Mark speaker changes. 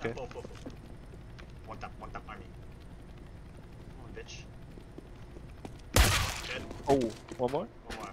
Speaker 1: Okay.
Speaker 2: Both, both, both. One tap, one tap army. Come on, bitch. Dead.
Speaker 1: Oh, one more?
Speaker 2: One more